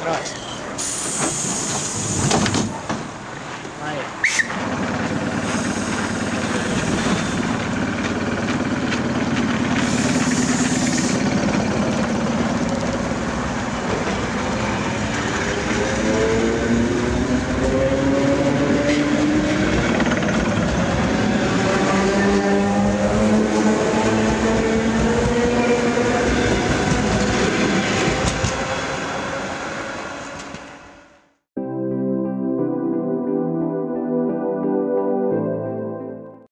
Pronto. Aí.